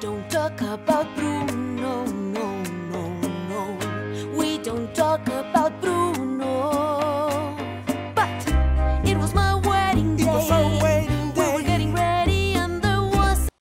don't talk about Bruce.